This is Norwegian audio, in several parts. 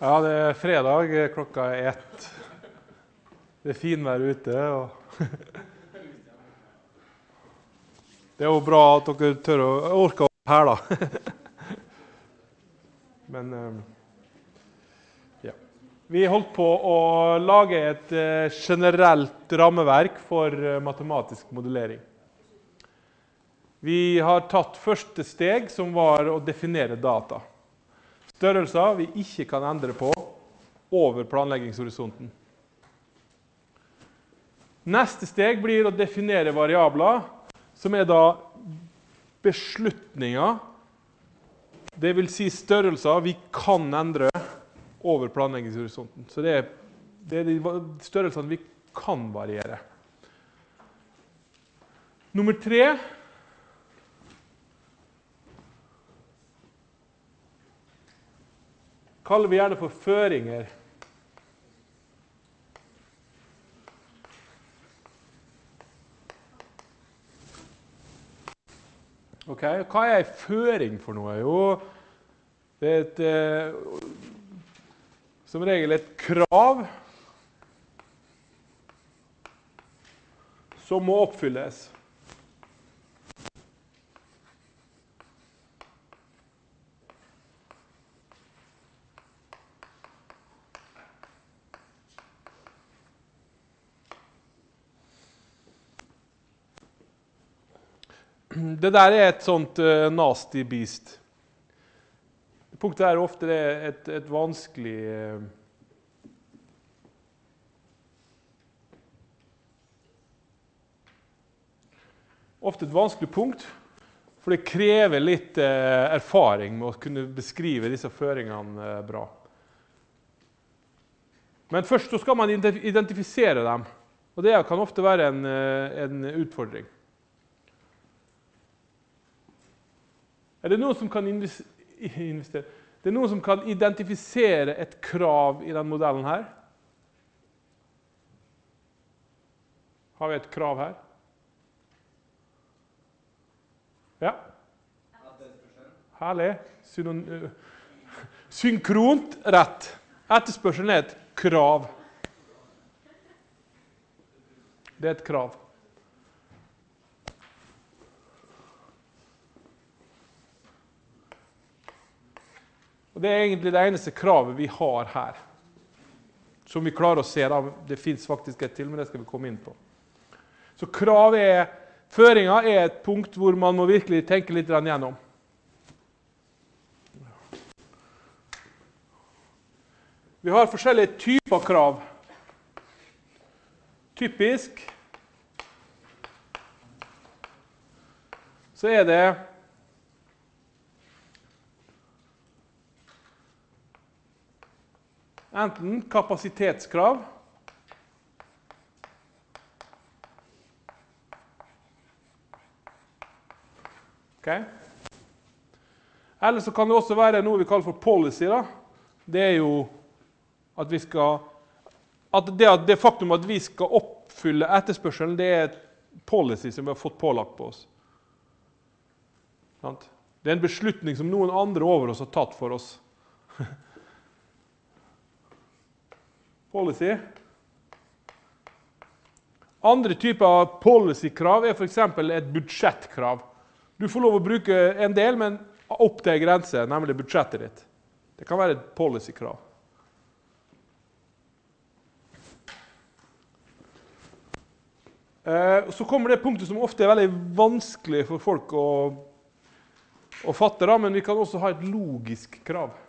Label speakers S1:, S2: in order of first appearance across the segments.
S1: Ja, det er fredag. Klokka er ett. Det er finvær ute. Det er jo bra at dere tør å orke å være her, da. Men eh, ja. Vi holdt på å lage et eh, generelt rammeverk for eh, matematisk modellering. Vi har tatt første steg, som var å definere data. Størrelser vi ikke kan endre på over planleggingshorisonten. Neste steg blir å definere variabler, som er da beslutninger, dvs. Si størrelser vi kan endre over planleggingshorisonten. Så det er, det er de størrelsene vi kan variere. Nummer tre kaller vi gjerne for føringer. Ok, Hva er ei føring for noe? Jo, det er et, eh, som regel et krav som må oppfylles. Det der er et sånt uh, nasty beast. Punktet er ofte det et, et vanskelig uh, Ofte et vanskelig punkt, for det krever litt uh, erfaring med å kunne beskrive disse føringene bra. Men først skal man identifisere dem, og det kan ofte være en, en utfordring. Er det noen som kan investere? Det er noen som kan identifisere et krav i denne modellen her? Har vi et krav her? Ja? Herlig. Synkront rett. Etterspørselen er et krav. Det er et krav. Og Det er egentlig det eneste kravet vi har her. Som vi klarer å se. da, Det fins faktisk et til, men det skal vi komme inn på. Så krav er, Føringa er et punkt hvor man må virkelig tenke litt gjennom. Vi har forskjellige typer krav. Typisk så er det Enten kapasitetskrav okay. Eller så kan det også være noe vi kaller for policy. Da. Det er jo at vi skal at det, det, faktum at vi skal oppfylle etterspørselen, det er et policy som vi har fått pålagt på oss. Det er en beslutning som noen andre over oss har tatt for oss. policy. Andre typer policy-krav er f.eks. et budsjettkrav. Du får lov å bruke en del, men opp til en grense, nemlig budsjettet ditt. Det kan være et policy-krav. Eh, så kommer det punktet som ofte er veldig vanskelig for folk å, å fatte. Men vi kan også ha et logisk krav.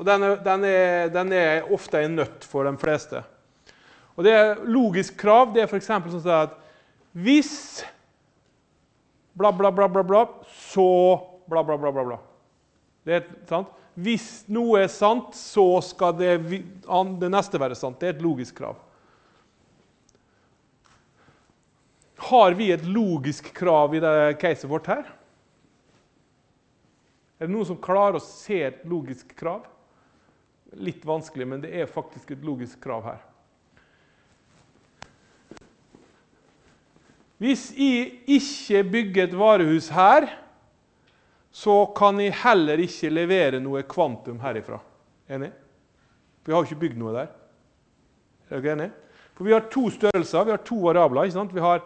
S1: Og den er, den, er, den er, ofte en nøtt for de fleste. Og det er Logisk krav det er f.eks. sånn at hvis bla, bla, bla, bla, bla, så bla, bla, bla, bla. bla. Det er, sant? Hvis noe er sant, så skal det, det neste være sant. Det er et logisk krav. Har vi et logisk krav i det caset vårt her? Er det noen som klarer å se et logisk krav? Litt vanskelig, men det er faktisk et logisk krav her. Hvis jeg ikke bygger et varehus her, så kan jeg heller ikke levere noe kvantum herifra. Enig? For vi har ikke bygd noe der. Er dere enige? For vi har to størrelser, vi har to variabler. ikke sant? Vi har,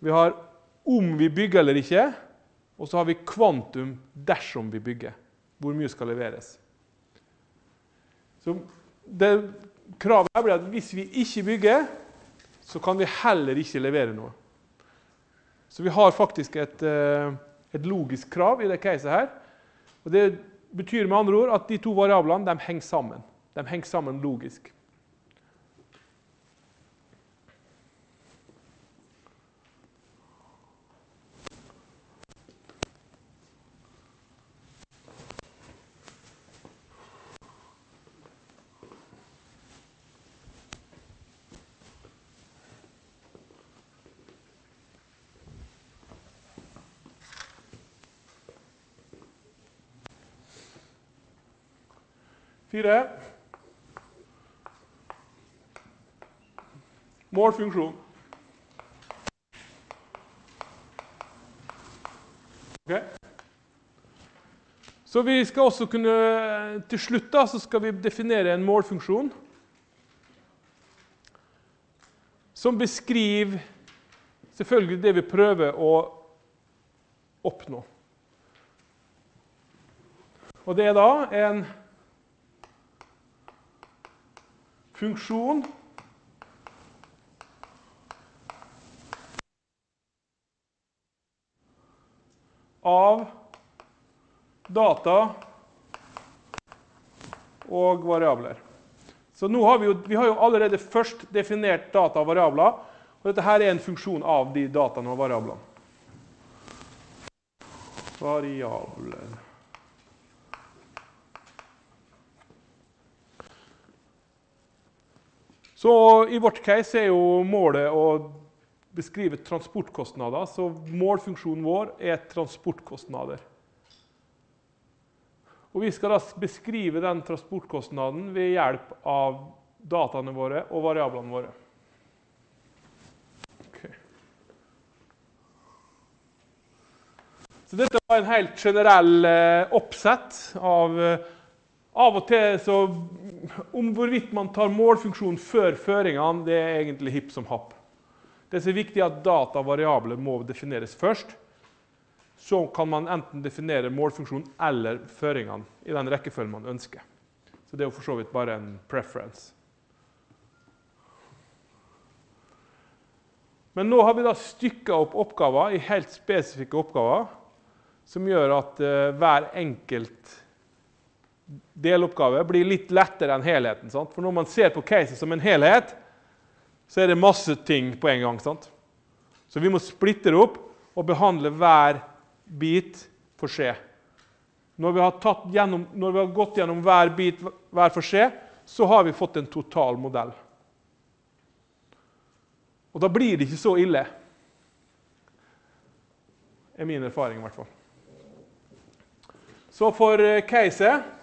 S1: vi har om vi bygger eller ikke, og så har vi kvantum dersom vi bygger. Hvor mye skal leveres. Så det Kravet her blir at hvis vi ikke bygger, så kan vi heller ikke levere noe. Så vi har faktisk et, eh, et logisk krav i det caset her. Og Det betyr med andre ord at de to variablene de henger sammen. De henger sammen logisk. Fire. Målfunksjon. Okay. Så vi skal også kunne, Til slutt da, så skal vi definere en målfunksjon som beskriver selvfølgelig det vi prøver å oppnå. Og det er da en funksjon av data og variabler. Så nå har vi, jo, vi har jo allerede først definert data og variabler. Og dette her er en funksjon av de dataene og variablene. Variabler. Så I vårt case er jo målet å beskrive transportkostnader. Så målfunksjonen vår er transportkostnader. Og Vi skal da beskrive den transportkostnaden ved hjelp av dataene våre og variablene våre. Okay. Så Dette var en helt generell eh, oppsett av eh, av og til så Om hvorvidt man tar målfunksjonen før føringene, det er egentlig hipp som happ. Det som er viktig, er at datavariabler må defineres først. Så kan man enten definere målfunksjonen eller føringene i den rekkefølgen man ønsker. Så det er jo for så vidt bare en preference. Men nå har vi da stykka opp oppgaver i helt spesifikke oppgaver, som gjør at uh, hver enkelt deloppgave blir litt lettere enn helheten. Sant? For når man ser på caset som en helhet, så er det masse ting på en gang. Sant? Så vi må splitte det opp og behandle hver bit for seg. Når vi, gjennom, når vi har, gått gjennom hver bit hver for seg, så har vi fått en total modell. Og da blir det ikke så ille. er min erfaring, i hvert fall. Så for eh, caset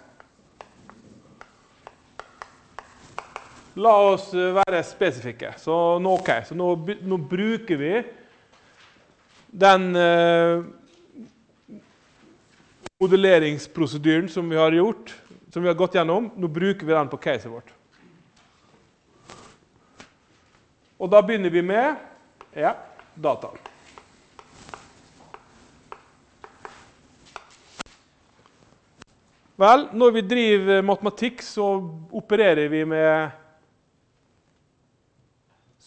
S1: La oss eh, være spesifikke. Så nå, okay. så nå, nå bruker vi den eh, modelleringsprosedyren som vi har gjort, som vi har gått gjennom. Nå bruker vi den på caset vårt. Og da begynner vi med ja, data. Vel, når vi driver matematikk, så opererer vi med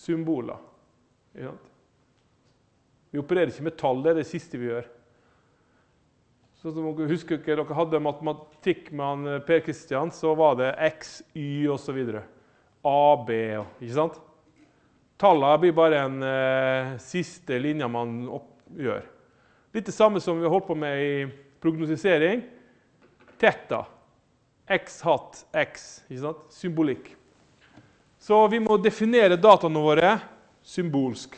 S1: symboler. Vi opererer ikke med tall. Det er det siste vi gjør. Så som dere husker ikke, dere hadde matematikk med han eh, Per Kristian, så var det X, Y osv. A, og Ikke sant? Tallene blir bare en eh, siste linje man oppgjør. Litt det samme som vi har holdt på med i prognosisering. Teta. X hatt X. Ikke sant? Symbolikk. Så vi må definere dataene våre symbolsk.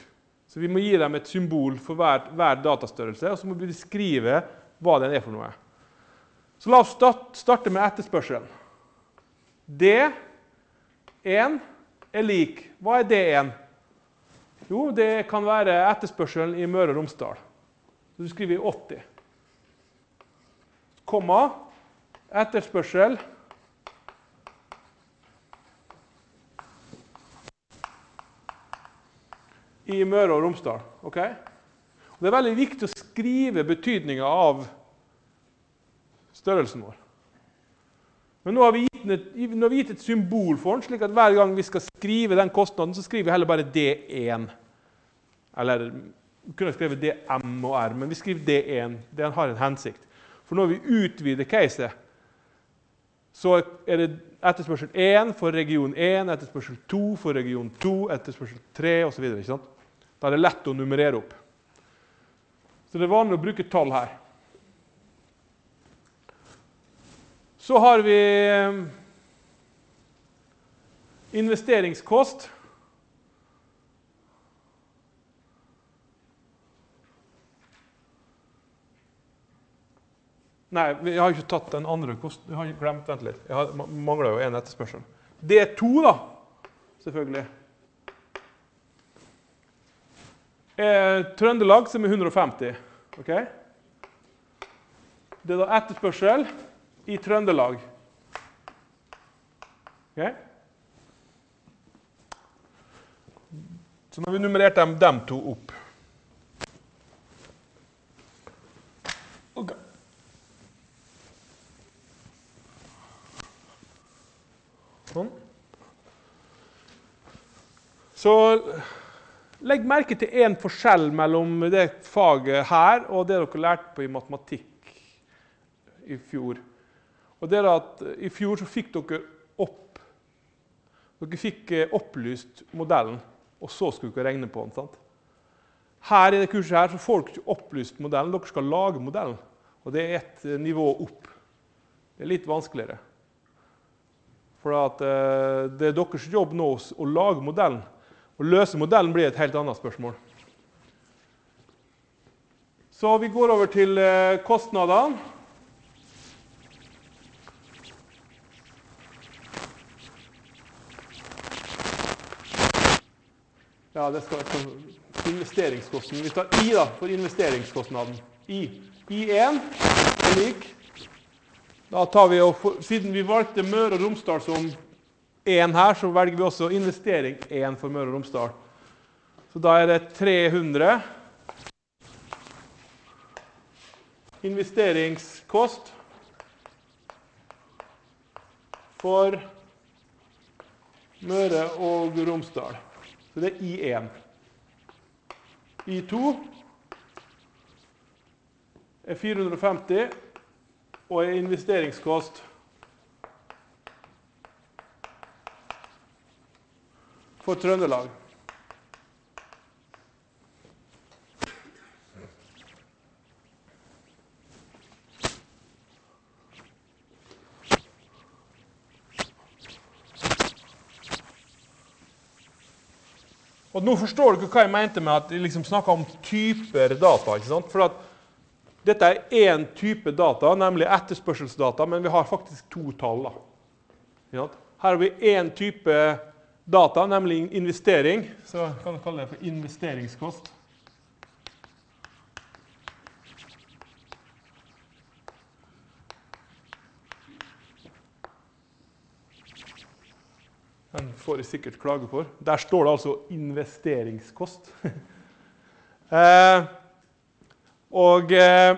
S1: Så Vi må gi dem et symbol for hver, hver datastørrelse, og så må vi beskrive hva den er for noe. Så La oss starte med etterspørselen. D1 er lik Hva er D1? Jo, det kan være etterspørselen i Møre og Romsdal. Så du skriver 80. Komma. Etterspørsel. I Møre og Romsdal. ok? Og det er veldig viktig å skrive betydninga av størrelsen vår. Men nå har, vi gitt et, nå har vi gitt et symbol for den, slik at hver gang vi skal skrive den kostnaden, så skriver vi heller bare D1. Eller vi kunne skrevet DM og R, men vi skriver D1. Den har en hensikt. For når vi utvider caset, så er det etterspørsel 1 for region 1, etterspørsel 2 for region 2, etterspørsel 3 osv. Da er det lett å nummerere opp. Så det er vanlig å bruke tall her. Så har vi eh, investeringskost. Nei, jeg har ikke tatt den andre kosten. Jeg har glemt, Vent litt. Jeg mangler jo en etterspørsel. Det er to, da, selvfølgelig. Er Trøndelag, som er 150. ok? Det er da etterspørsel i Trøndelag. Okay? Så nå har vi nummerert dem, dem to opp. Sånn. Så legg merke til én forskjell mellom det faget her og det dere lærte på i matematikk i fjor. Og det er at I fjor så fikk dere opp Dere fikk eh, opplyst modellen, og så skulle dere regne på den. sant? Her i det kurset her så får dere ikke opplyst modellen. Dere skal lage modellen. Og det er ett eh, nivå opp. Det er litt vanskeligere. For det er deres jobb nå å lage modellen. Å løse modellen blir et helt annet spørsmål. Så vi går over til uh, kostnadene. Ja, det skal være investeringskosten. Vi tar I da, for investeringskostnaden. I. I1 er lik da tar vi Siden vi valgte Møre og Romsdal som én her, så velger vi også investering én for Møre og Romsdal. Så da er det 300 investeringskost for Møre og Romsdal. Så det er I1. I2 er 450 og er investeringskost for Trøndelag. Og Nå forstår dere hva jeg mente med at jeg liksom snakka om typer data. ikke sant? For at dette er én type data, nemlig etterspørselsdata, men vi har faktisk to tall. Her har vi én type data, nemlig investering. Så kan du kalle det for investeringskost. Den får jeg sikkert klage for. Der står det altså 'investeringskost'. eh, og eh,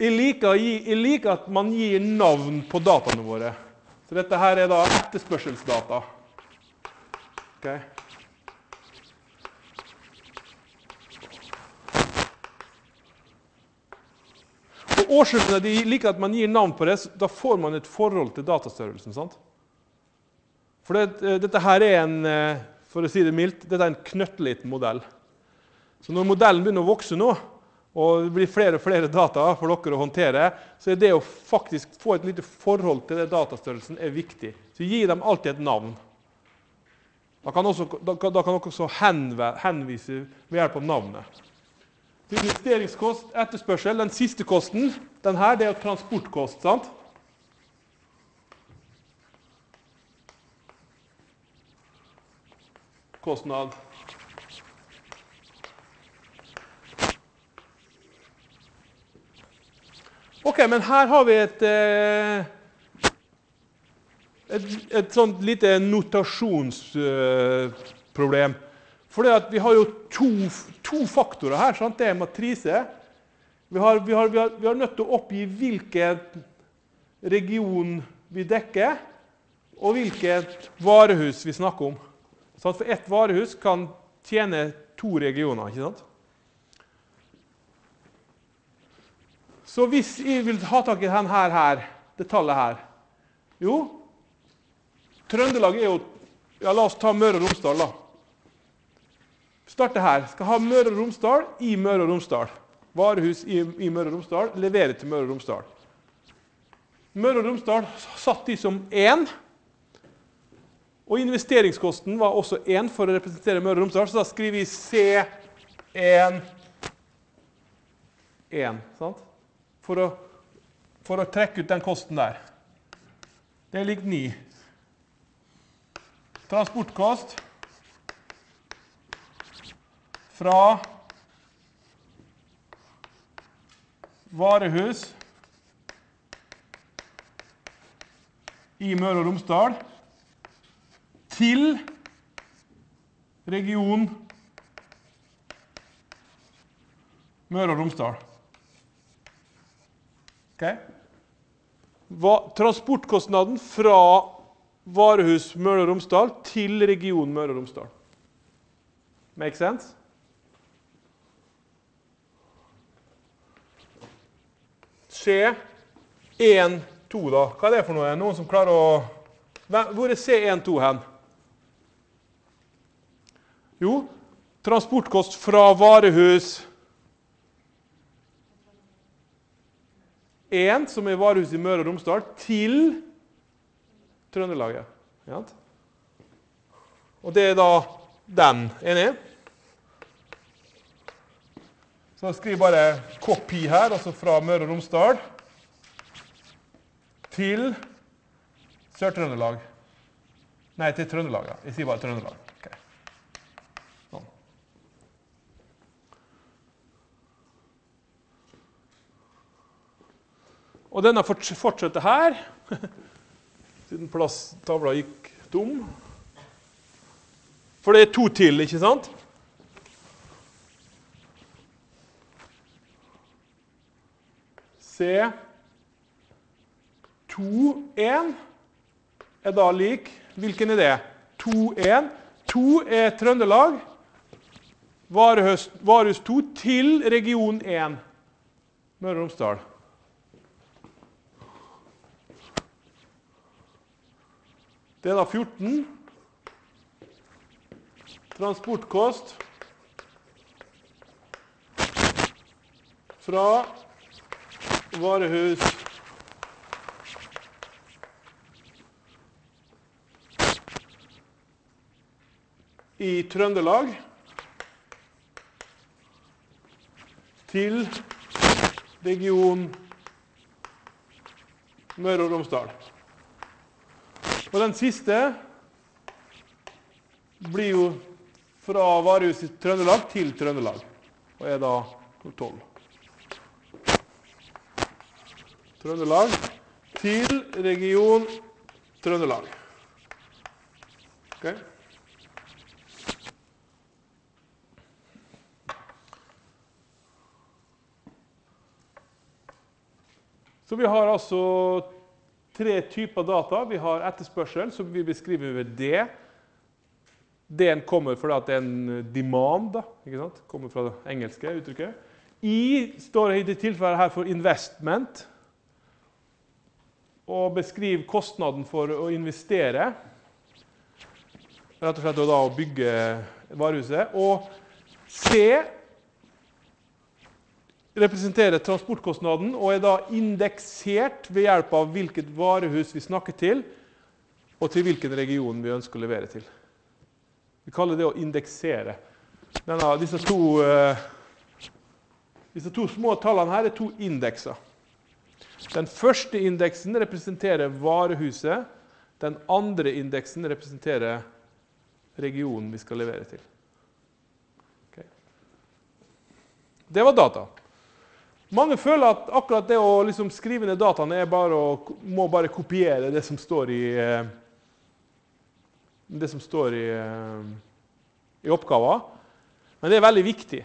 S1: jeg, liker jeg, liker at man gir navn på dataene våre. Så dette her er da etterspørselsdata. Okay. Og Årsaken de liker at man gir navn på det, da får man et forhold til datastørrelsen. sant? For det, eh, dette her er en eh, for å si det mildt, dette er en knøttliten modell. Så når modellen begynner å vokse nå, og det blir flere og flere data for dere å håndtere, så er det å faktisk få et lite forhold til den datastørrelsen er viktig. Så gi dem alltid et navn. Da kan også, da, da kan også henvise ved hjelp av navnet. Til Investeringskost, etterspørsel. Den siste kosten den her, det er transportkost. sant? Kostnad. Ok, men her har vi et eh et, et sånt lite notasjonsproblem. For vi har jo to, to, faktorer her. Sant? Det er matrise. Vi har, vi, har, vi, har, vi har, nødt til å oppgi hvilken region vi dekker, og hvilket varehus vi snakker om. Så for ett varehus kan tjene to regioner. ikke sant? Så hvis jeg vil ha tak i denne her, det tallet her Jo, Trøndelag er jo ja, La oss ta Møre og Romsdal, da. Starte her. Skal ha Møre og Romsdal i Møre og Romsdal. Varehus i, i Møre og Romsdal. Levere til Møre og Romsdal. Møre og Romsdal satt de som én. Og investeringskosten var også én for å representere Møre og Romsdal, så da skriver vi C1 1. Sant? For, å, for å trekke ut den kosten der. Det er lik 9. Transportkost fra varehus i Møre og Romsdal til region Møre og Romsdal. Okay. Transportkostnaden fra varehus Møre og Romsdal til region Møre og Romsdal. Make sense? C 1, 2, da. Hva er det for noe? Noen som klarer å Hvor er C1, 2 hen? Jo, transportkost fra varehus 1, som er varehus i Møre og Romsdal, til Trøndelaget. Ja. Og det er da den. Enig? Så skriv bare 'copy' her, altså fra Møre og Romsdal til Sør-Trøndelag. Nei, til Trøndelag. ja. Jeg sier bare Trøndelag. Okay. Sånn. Og denne fortsetter her. siden plasttavla gikk tom. For det er to til, ikke sant? C 2, 1 er da lik Hvilken er det? 2, 1. 2 er Trøndelag. Varehus 2 til region 1. Møre og Romsdal. Det er da 14. Transportkost fra varehus i Trøndelag til region Møre og Romsdal. Og den siste blir jo fra varehuset i Trøndelag til Trøndelag, og er da 12. Trøndelag til region Trøndelag. Okay. Så vi har altså tre typer data. Vi har etterspørsel, som vi beskriver ved D. D-en kommer fordi det er en demand. Da, ikke sant? Kommer fra det engelske uttrykket. I står i det tilfellet her for investment. Og beskriver kostnaden for å investere. Rett og slett å bygge varehuset. Og C representerer transportkostnaden og er da indeksert ved hjelp av hvilket varehus vi snakker til, og til hvilken region vi ønsker å levere til. Vi kaller det å indeksere. Denne, disse, to, uh, disse to små tallene her er to indekser. Den første indeksen representerer varehuset. Den andre indeksen representerer regionen vi skal levere til. Okay. Det var data. Mange føler at akkurat det å liksom skrive ned dataene er bare å, må bare kopiere det som står i eh, det som står i, eh, i oppgaven. Men det er veldig viktig,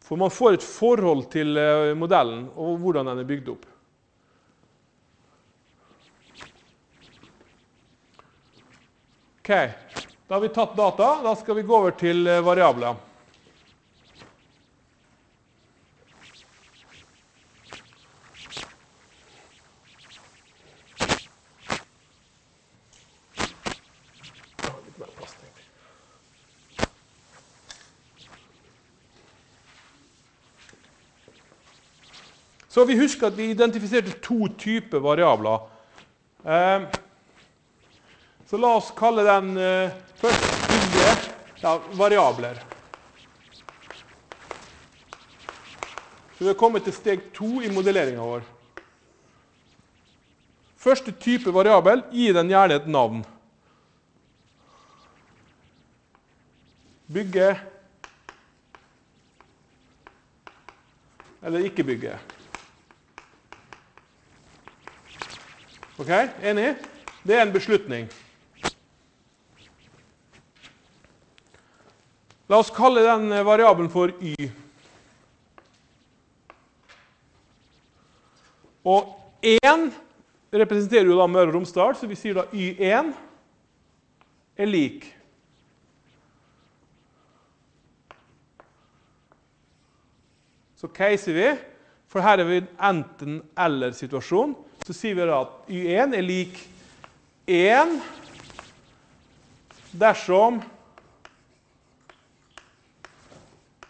S1: for man får et forhold til eh, modellen og hvordan den er bygd opp. Ok, Da har vi tatt data. Da skal vi gå over til variabler. Så vi husker at vi identifiserte to typer variabler. Eh, så la oss kalle den eh, først bygge ja, variabler. Så vi har kommet til steg to i modelleringa vår. Første type variabel gi den gjerne et navn. Bygge eller ikke bygge. Ok, Enig? Det er en beslutning. La oss kalle den variabelen for y. Og 1 representerer jo da Møre og Romsdal, så vi sier da y1 er lik Så caser vi, for her er vi en enten-eller-situasjon så sier vi da at Y1 er lik 1 dersom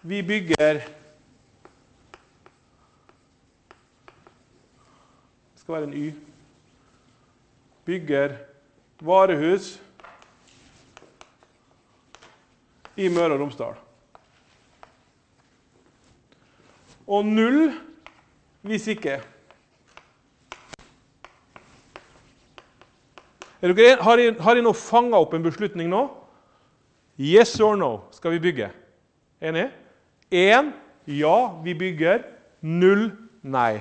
S1: vi bygger Det skal være en Y. Bygger varehus i Møre og Romsdal. Og null hvis ikke. Har dere har de nå fanga opp en beslutning nå? Yes or no skal vi bygge. Enig? Én ja, vi bygger. Null nei.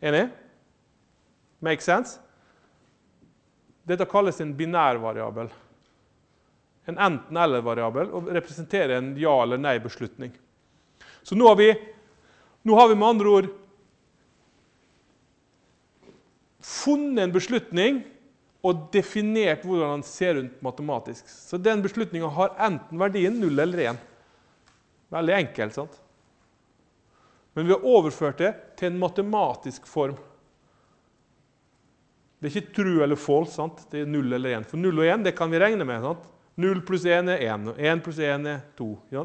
S1: Enig? Make sense? Dette kalles en binærvariabel. En enten-eller-variabel og representerer en ja- eller nei-beslutning. Så nå har, vi, nå har vi med andre ord funnet en beslutning og definert hvordan han ser ut matematisk. Så den beslutninga har enten verdien 0 eller 1. Veldig enkelt. sant? Men vi har overført det til en matematisk form. Det er ikke true eller false. sant? Det er 0 eller 1. For 0 og 1 det kan vi regne med. sant? 0 pluss 1 er 1, og 1 pluss 1 er 2. Ja?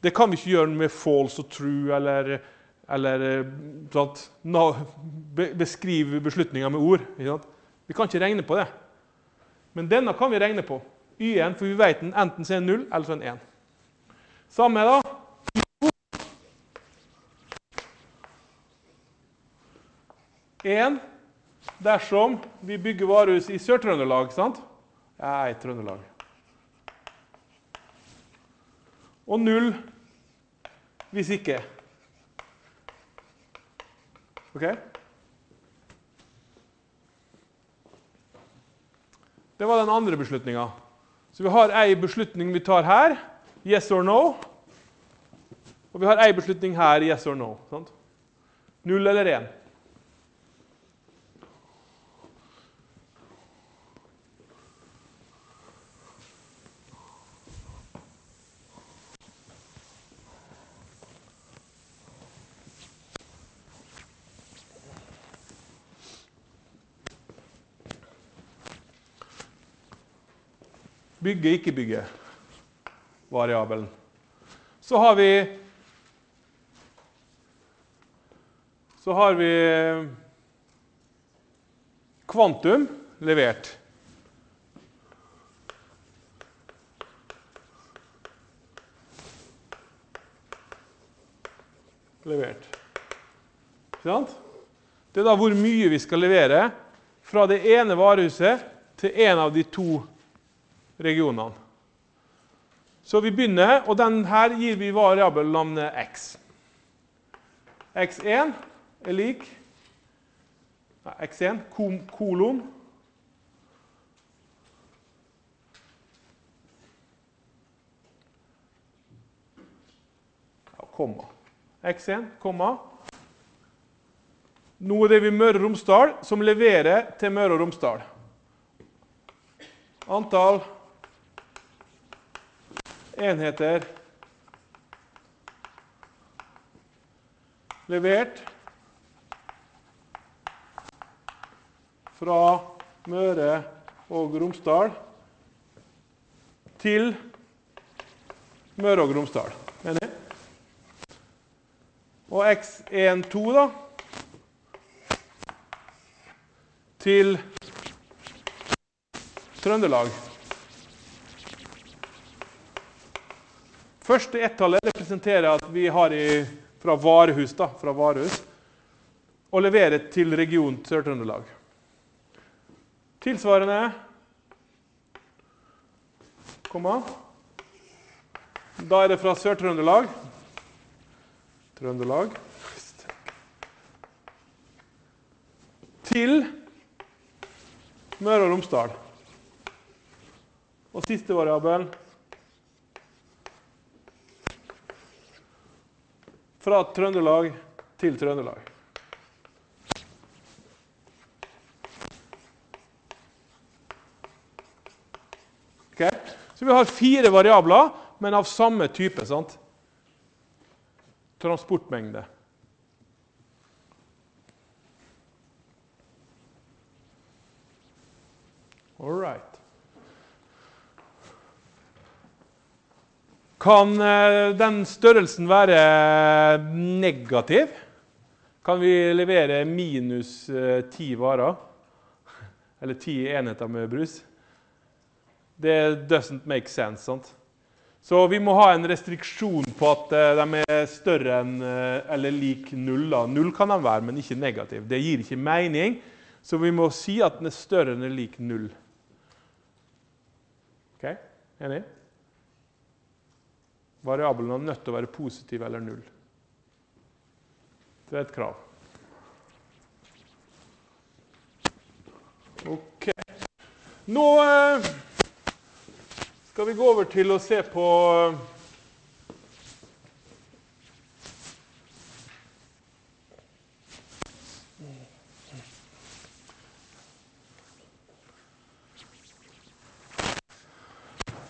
S1: Det kan vi ikke gjøre med false og true eller, eller sant? beskrive beslutninger med ord. Vi kan ikke regne på det. Men denne kan vi regne på. Y1, for vi vet den enten er 0 eller så er den 1. Samme da. En dersom vi bygger varehus i Sør-Trøndelag, sant? Nei, Trøndelag. Og null hvis ikke. Ok? Det var den andre beslutninga. Så vi har ei beslutning vi tar her, yes or no. Og vi har ei beslutning her, yes or no. Sant? Null eller én. Bygge, ikke bygge variabelen. Så har vi Så har vi kvantum levert. Levert. Det er da hvor mye vi skal levere fra det ene varehuset til en av de to regionene. Så vi begynner, og denne gir vi variabelnavnet x. x1 er lik nei, x1 kolon komma. X1, komma. Nå er det vi Møre og Romsdal som leverer til Møre og Romsdal. Antall enheter levert fra Møre og Romsdal til Møre og Romsdal. Enig? Og X12, da Til Trøndelag. Første ett-tallet representerer at vi har i, fra varehus, da, fra varehus og leverer til region Sør-Trøndelag. Tilsvarende komma. Da er det fra Sør-Trøndelag Trøndelag til Møre og Romsdal. Og siste variabel fra Trøndelag til Trøndelag. Okay. Så vi har fire variabler, men av samme type. sant? Transportmengde. All right. Kan eh, den størrelsen være negativ? Kan vi levere minus eh, ti varer? Eller ti enheter med brus? Det doesn't make sense. sant? Så vi må ha en restriksjon på at eh, de er større enn eller lik null. Da. Null kan de være, men ikke negativ. Det gir ikke mening, så vi må si at den er større enn eller lik null. Ok, Enig? Variabelen er nødt til å være positiv eller null. Det er et krav. Ok. Nå eh, skal vi gå over til å se på eh,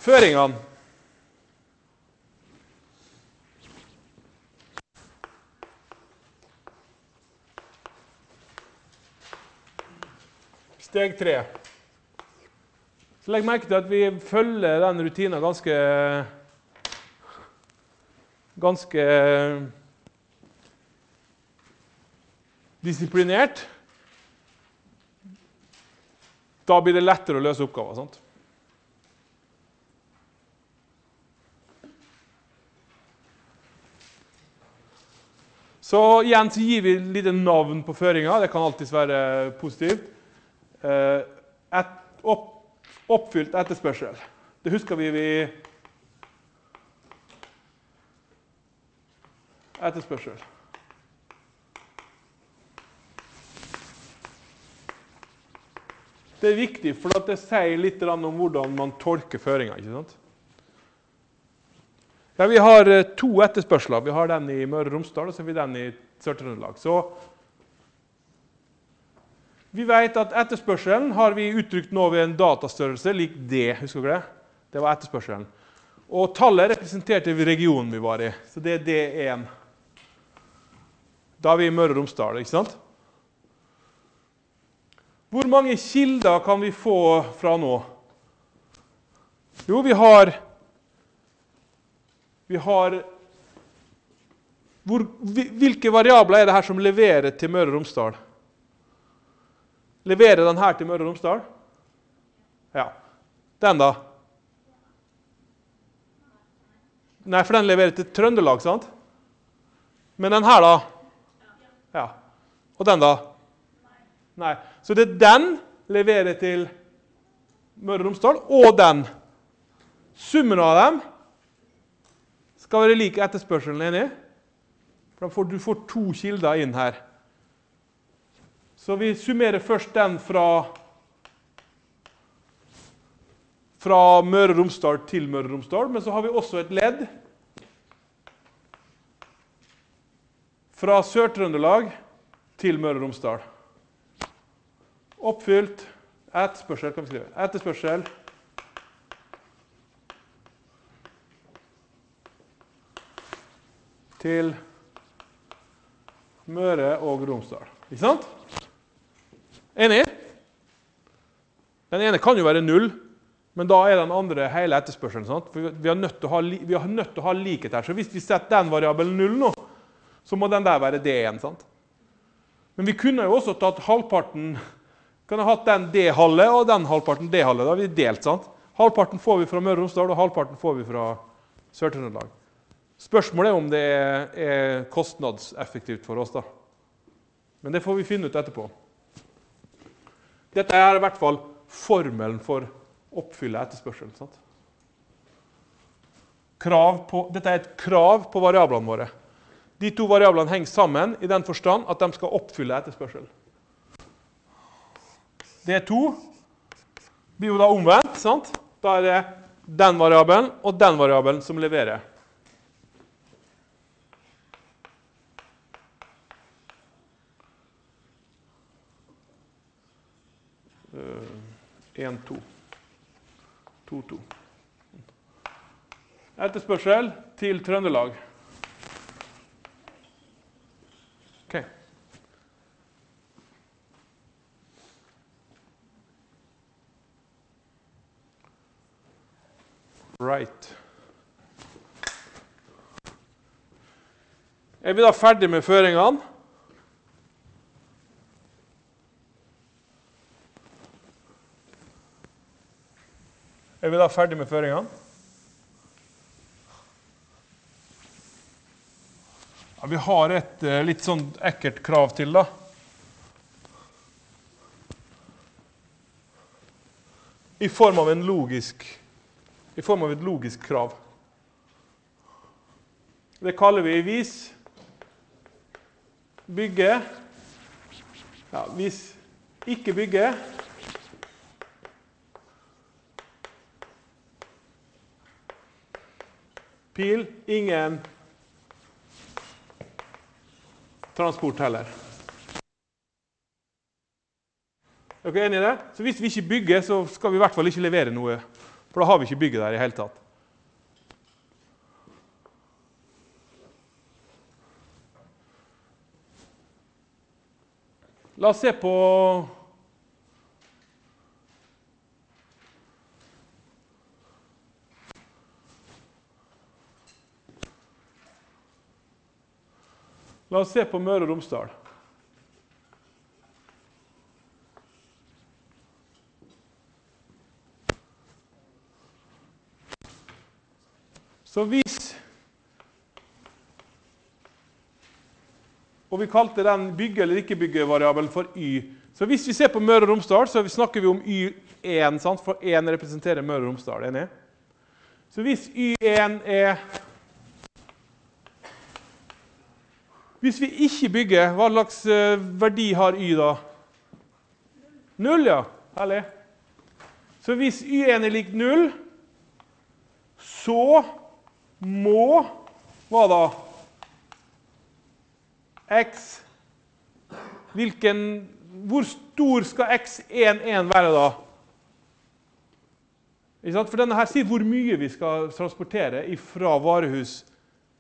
S1: Føringene. Steg tre. Så Legg merke til at vi følger den rutinen ganske ganske disiplinert. Da blir det lettere å løse oppgaver. sant? Så igjen så gir vi et lite navn på føringa. Det kan alltids være positivt. Eh, et, opp, oppfylt etterspørsel. Det husker vi vi Etterspørsel. Det er viktig, for det sier litt om hvordan man tolker føringa. Ja, vi har eh, to etterspørsler. Vi har den i Møre og Romsdal og så har vi den i Sør-Trøndelag. Vi vet at etterspørselen har vi uttrykt nå ved en datastørrelse lik D. husker dere Det var etterspørselen. Og tallet representerte regionen vi var i. Så det er D1. Da er vi i Møre og Romsdal. ikke sant? Hvor mange kilder kan vi få fra nå? Jo, vi har Vi har hvor, Hvilke variabler er det her som leverer til Møre og Romsdal? Leverer den her til Møre og Romsdal? Ja. Den, da? Nei, for den leverer til Trøndelag, sant? Men den her, da? Ja. Og den, da? Nei. Så det er den leverer til Møre og Romsdal, og den. Summen av dem skal være lik etterspørselen, enig? For Du får to kilder inn her. Så vi summerer først den fra, fra Møre og Romsdal til Møre og Romsdal. Men så har vi også et ledd fra Sør-Trøndelag til Møre og Romsdal. Oppfylt etterspørsel, kan vi skrive. Etterspørsel til Møre og Romsdal. Ikke sant? Enig? Den ene kan jo være null, men da er den andre hele etterspørselen. Sant? For vi er nødt til å ha, til å ha likhet her. Så hvis vi setter den variabelen null nå, så må den der være D1. sant? Men vi kunne jo også tatt halvparten kan ha hatt den D-halve og den halvparten D-halve. Da har vi delt. sant? Halvparten får vi fra Møre og Romsdal, og halvparten får vi fra Sør-Trøndelag. Spørsmålet er om det er kostnadseffektivt for oss. da. Men det får vi finne ut etterpå. Dette er i hvert fall formelen for oppfylle etterspørselen. sant? På, dette er et krav på variablene våre. De to variablene henger sammen i den forstand at de skal oppfylle etterspørsel. D2 blir jo da omvendt. sant? Da er det den variabelen og den variabelen som leverer. Én, to. To, to. Etterspørsel til Trøndelag. Right. Er vi da ferdig med føringene? Er vi da ferdig med føringene? Ja, vi har et uh, litt sånn ekkelt krav til, da. I form av en logisk i form av et logisk krav. Det kaller vi vis bygge ja, Vis ikke bygge Pil ingen transport heller. Er dere enige i det? Så Hvis vi ikke bygger, så skal vi i hvert fall ikke levere noe for da har vi ikke bygget der i hele tatt. La oss se på La oss se på Møre og Romsdal. Så hvis Og vi kalte den bygge- eller ikke-bygge-variabelen for y. Så hvis vi ser på Møre og Romsdal, så snakker vi om y1, sant? for 1 representerer Møre og Romsdal. Så hvis y1 er Hvis vi ikke bygger, hva slags eh, verdi har y da? Null, ja. Herlig. Så hvis y1 er lik null, så må Hva da? X Hvilken Hvor stor skal X11 være da? For denne her sier hvor mye vi skal transportere fra varehus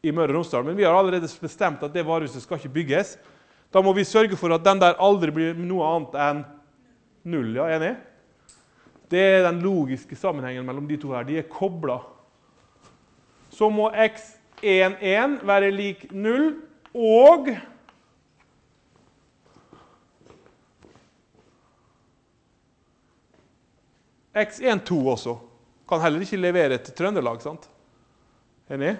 S1: i Møre og Romsdal. Men vi har allerede bestemt at det varehuset skal ikke bygges. Da må vi sørge for at den der aldri blir noe annet enn null. Ja, enig? Det er den logiske sammenhengen mellom de to her. De er kobla så må x11 være lik 0 og x12 også. Kan heller ikke levere til Trøndelag, sant? Enig?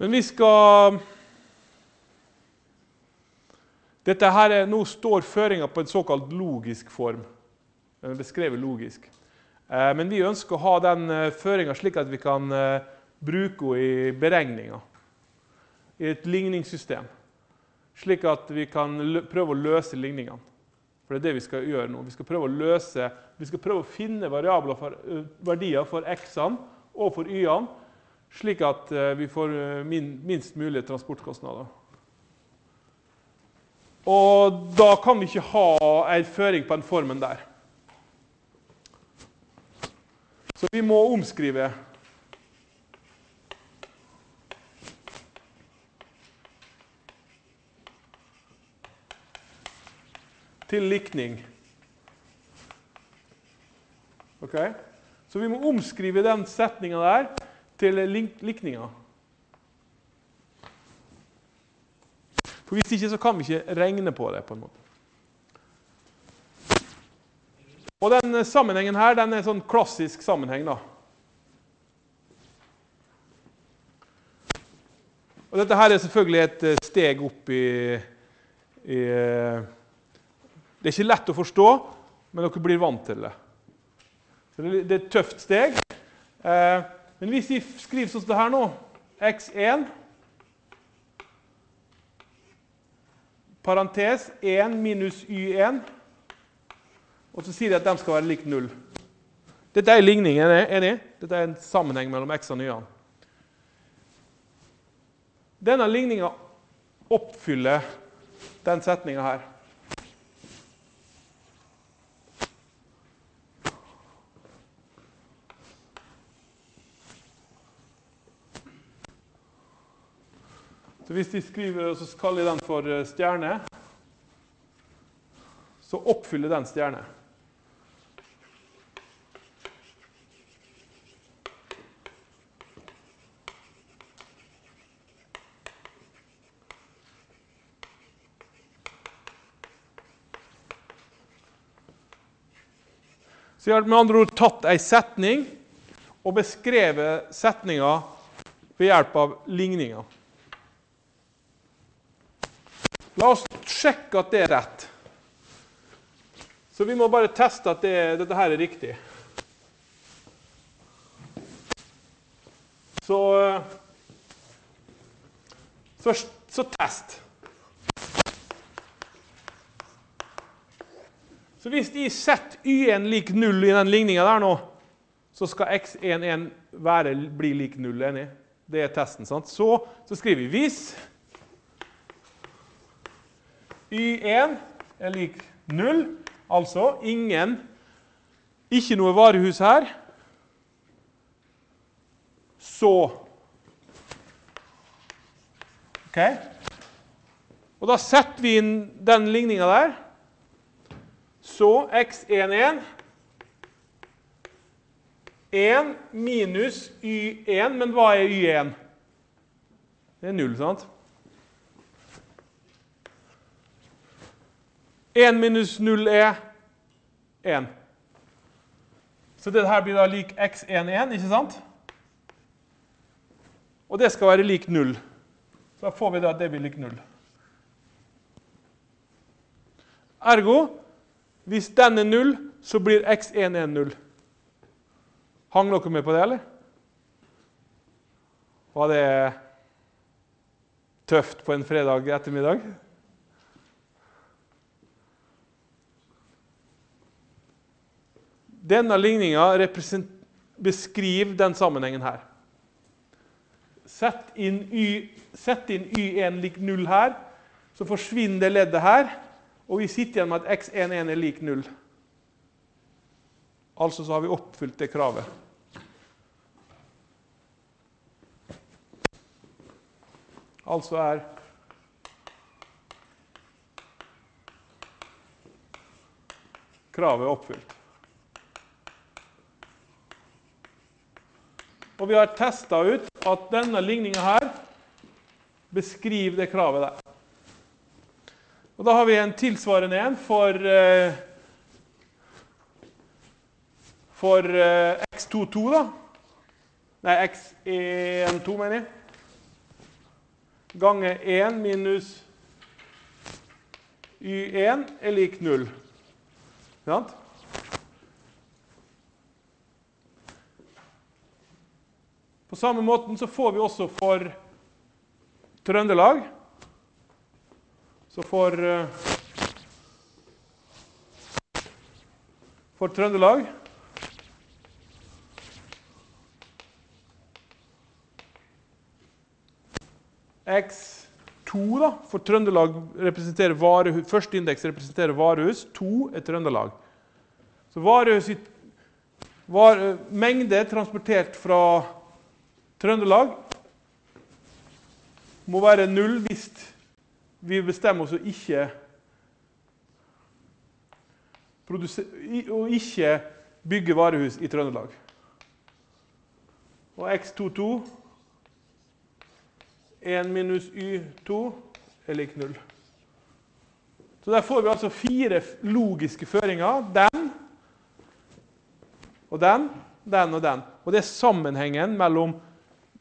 S1: Men vi skal Dette her er, Nå står føringa på en såkalt logisk form. Den er beskrevet logisk. Eh, men vi ønsker å ha den eh, føringa slik at vi kan eh, bruke henne i beregninga. I et ligningssystem. Slik at vi kan prøve å løse ligningene. For det er det vi skal gjøre nå. Vi skal prøve å løse, skal prøve å finne variabler for, verdier for x-ene og for y-ene, slik at vi får minst mulig transportkostnader. Og da kan vi ikke ha en føring på den formen der. Så vi må omskrive. Til likning. Okay? Så vi må omskrive den setninga der til likninga. For Hvis ikke så kan vi ikke regne på det. på en måte. Og den sammenhengen her den er sånn klassisk sammenheng. da. Og Dette her er selvfølgelig et eh, steg opp i, i eh, Det er ikke lett å forstå, men dere blir vant til det. Så Det er et tøft steg. Eh, men hvis vi skriver sånn som det her nå x1 Parentes 1 minus y1 og så sier de at de skal være lik null. Dette er ligning, er dere enig? Dette er en sammenheng mellom x og y-ene. Denne ligninga oppfyller den setninga her. Så Hvis de skriver, så kaller de den for eh, stjerne, så oppfyller den stjerne. Så jeg har med andre ord tatt ei setning og beskrevet setninga ved hjelp av ligninger. La oss sjekke at det er rett. Så vi må bare teste at det, dette her er riktig. Så så, så test. Så hvis de setter y1 lik 0 i den ligninga der nå, så skal x11 være, bli lik 0. Enig? Det er testen. sant? Så, så skriver vi hvis y1 er lik 0, altså ingen Ikke noe varehus her. Så OK? Og da setter vi inn den ligninga der. Så x11 1 minus y1, men hva er y1? Det er null, sant? 1 minus 0 er 1. Så dette blir da lik x11, ikke sant? Og det skal være lik 0. Så da får vi da at det blir lik 0. Ergo hvis den er 0, så blir x11 0. Hang dere med på det, eller? Var det tøft på en fredag ettermiddag? Denne ligninga beskriver den sammenhengen her. Sett inn, y, sett inn y1 lik 0 her, så forsvinner det leddet her. Og vi sitter igjen med at x11 er lik 0. Altså så har vi oppfylt det kravet. Altså er kravet oppfylt. Og vi har testa ut at denne ligninga her beskriver det kravet der. Og Da har vi en tilsvarende en for, eh, for eh, X22, da. Nei, X12, mener jeg. Gange 1 minus y1 er lik 0. Sant? På samme måten så får vi også for Trøndelag Så for eh, For Trøndelag X2 da, for Trøndelag representerer varehus, første indeks representerer varehus, 2 er Trøndelag. Så varehus i, var, mengde transportert fra Trøndelag må være null hvis vi bestemmer oss å ikke å ikke bygge varehus i Trøndelag. Og X22 1 minus Y2 er lik 0. Så der får vi altså fire logiske føringer. Den og den, den og den. Og det er sammenhengen mellom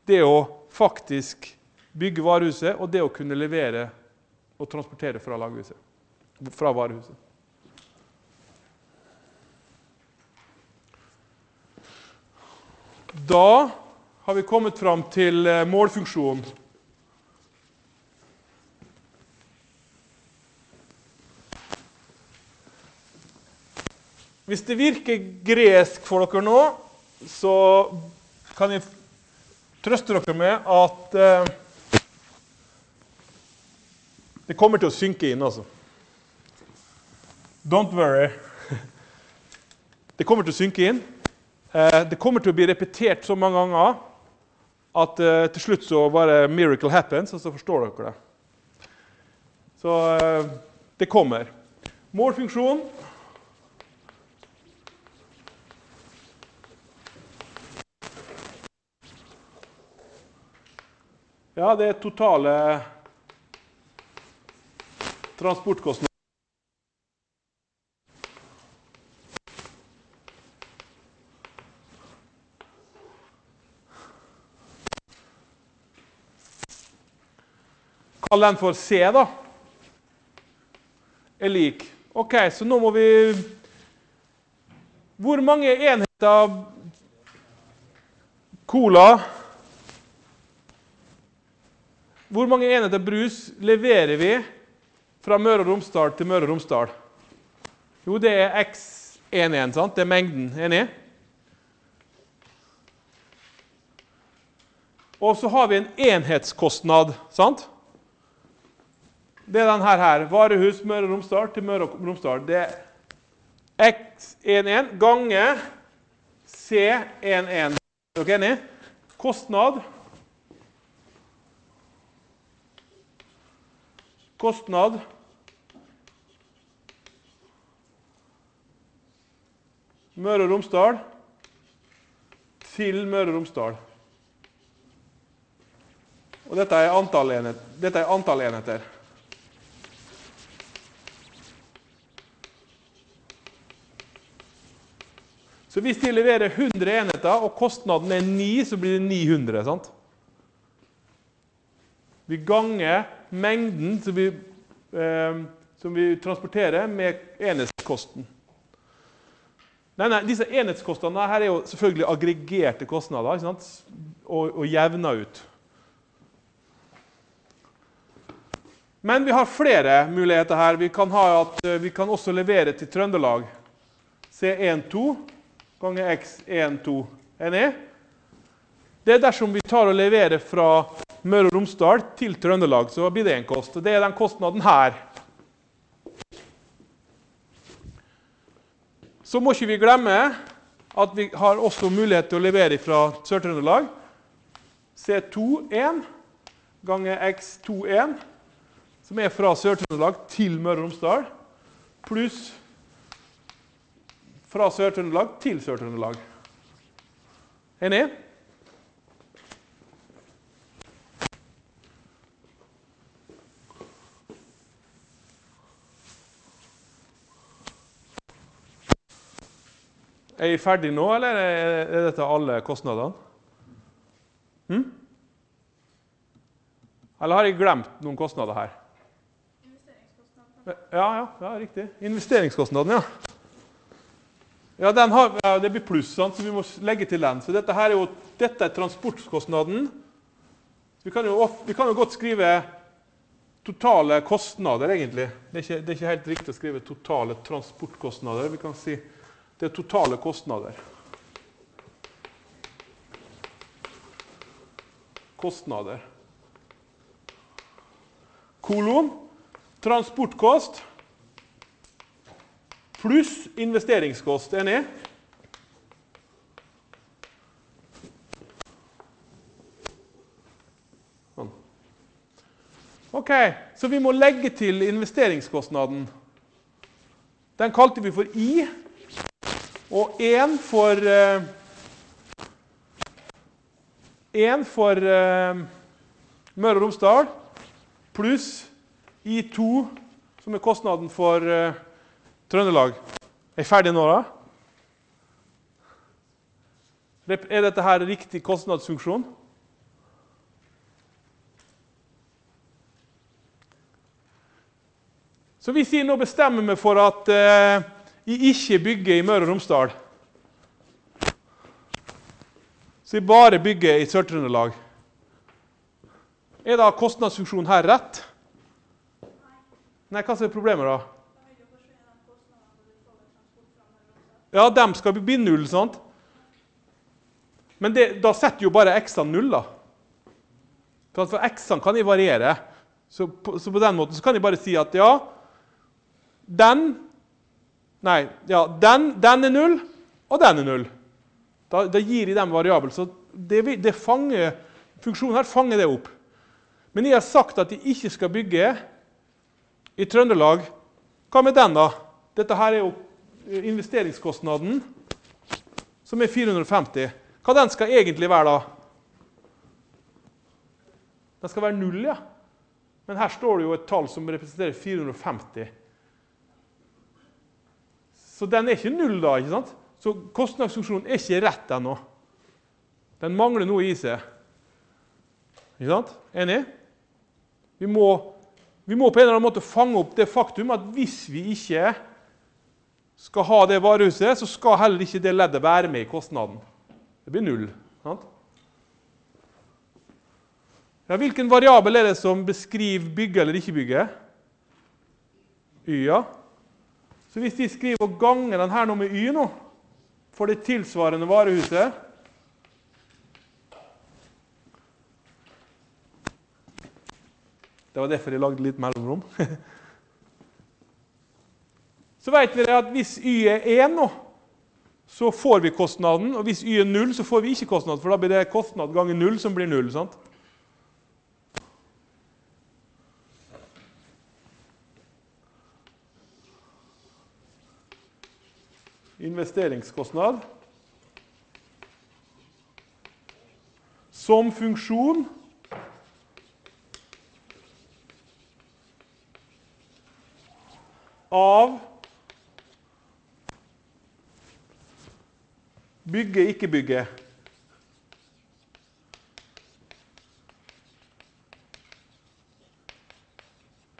S1: det å faktisk bygge varehuset og det å kunne levere og transportere fra, fra varehuset. Da har vi kommet fram til eh, målfunksjonen. Hvis det virker gresk for dere nå, så kan jeg trøste dere med at eh, det kommer til å synke inn, altså. Don't worry. Det kommer til å synke inn. Eh, det kommer til å bli repetert så mange ganger at eh, til slutt så bare miracle happens, og så forstår dere det. Så eh, det kommer. Målfunksjon Ja, det er totale transportkostnader. Kall den for C, da. Er lik. Ok, så nå må vi Hvor mange enheter cola hvor mange enheter brus leverer vi fra Møre og Romsdal til Møre og Romsdal? Jo, det er X11. sant? Det er mengden. Enig? Og så har vi en enhetskostnad. sant? Det er denne her. Varehus Møre og Romsdal til Møre og Romsdal. Det er X11 ganger C11. Er dere enige? Kostnad Kostnad Møre og Romsdal til Møre og Romsdal. Og dette er antall, enhet, dette er antall enheter. Så hvis de leverer 100 enheter, og kostnaden er 9, så blir det 900. sant? Vi ganger mengden som vi, eh, som vi transporterer, med enhetskosten. Nei, nei, disse Enhetskostnadene her er jo selvfølgelig aggregerte kostnader ikke og, og jevna ut. Men vi har flere muligheter her. Vi kan, at, eh, vi kan også levere til Trøndelag. C12 ganger X12. Enig? Det er dersom vi tar og leverer fra Møre og Romsdal til Trøndelag, så blir det en kost. Det er den kostnaden her. Så må ikke vi glemme at vi har også mulighet til å levere fra Sør-Trøndelag. C21 ganger X21, som er fra Sør-Trøndelag til Møre og Romsdal, pluss fra Sør-Trøndelag til Sør-Trøndelag. Enig? Er jeg ferdig nå, eller er dette alle kostnadene? Hm? Eller har jeg glemt noen kostnader her? Ja, ja, ja, riktig. Investeringskostnaden, ja. Ja, har, ja, Det blir pluss, sant? så vi må legge til den. Så dette, her er, jo, dette er transportkostnaden. Vi kan, jo, vi kan jo godt skrive totale kostnader, egentlig. Det er, ikke, det er, ikke, helt riktig å skrive totale transportkostnader. Vi kan si det er totale kostnader. Kostnader. Kolon transportkost pluss investeringskost. Enig? Sånn. Ok, Så vi må legge til investeringskostnaden. Den kalte vi for I. Og én for Én uh, for uh, Møre og Romsdal pluss I2, som er kostnaden for uh, Trøndelag. Er jeg ferdig nå, da? Er dette her riktig kostnadsfunksjon? Så hvis jeg nå bestemmer meg for at jeg ikke bygger i Møre og Romsdal Så jeg bare bygger i Sør-Trøndelag Er da kostnadsfunksjonen her rett? Nei, hva er problemet da? Ja, dem skal bli null, sant? Men det, da setter jo bare x-ene null, da. For, for x-ene kan de variere. Så på, så på, den måten kan de bare si at ja, den Nei, ja, den, den er null, og den er null. Da, da gir de dem variabel. Så det, det fanger, funksjonen her fanger det opp. Men jeg har sagt at de ikke skal bygge i Trøndelag. Hva med den, da? Dette her er jo investeringskostnaden, som er 450. Hva den skal egentlig være da? Den skal være null, ja. Men her står det jo et tall som representerer 450. Så den er ikke null da. ikke sant? Så kostnadsfunksjonen er ikke rett ennå. Den mangler noe i seg. Ikke sant? Enig? Vi må, vi må på en eller annen måte fange opp det faktum at hvis vi ikke skal ha det varehuset, så skal heller ikke det leddet være med i kostnaden. Det blir null. Sant? Ja, hvilken variabel er det som beskriver bygge eller ikke bygge? Y, ja. Så hvis vi skriver og ganger denne nå med Y nå, for det tilsvarende varehuset Det var derfor jeg lagde litt mellomrom. Så vet vi at hvis y er 1 nå, så får vi kostnaden. Og hvis y er 0, så får vi ikke kostnad, for da blir det kostnad ganger 0 som blir 0. sant? Investeringskostnad. Som funksjon av Bygge, ikke bygge.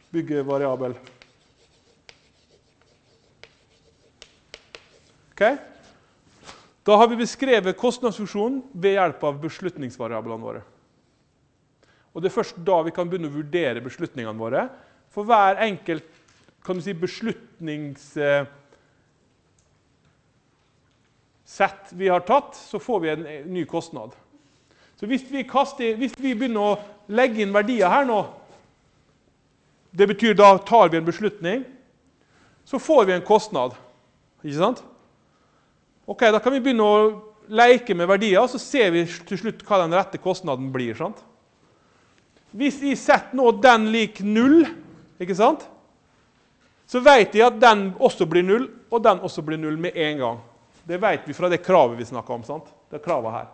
S1: Bygge variabel. Okay? Da har vi beskrevet kostnadsfunksjonen ved hjelp av beslutningsvariablene våre. Og Det er først da vi kan begynne å vurdere beslutningene våre. For hver enkelt kan du si, beslutningssett vi har tatt, så får vi en ny kostnad. Så hvis vi, kaster, hvis vi begynner å legge inn verdier her nå Det betyr da tar vi en beslutning. Så får vi en kostnad. Ikke sant? Ok, Da kan vi begynne å leke med verdier, og så ser vi til slutt hva den rette kostnaden blir. sant? Hvis jeg setter nå den lik null, ikke sant? så vet jeg at den også blir null, og den også blir null med en gang. Det vet vi fra det kravet vi snakka om. sant? Det kravet her.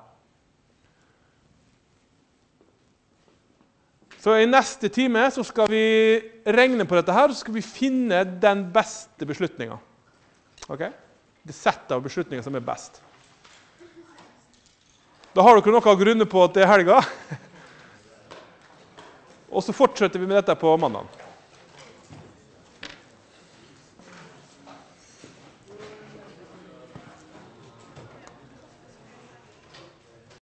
S1: Så I neste time så skal vi regne på dette her, og så skal vi finne den beste beslutninga. Okay? Det settet av beslutninger som er best. Da har dere noe å grunne på at det er helga. Og så fortsetter vi med dette på mandag.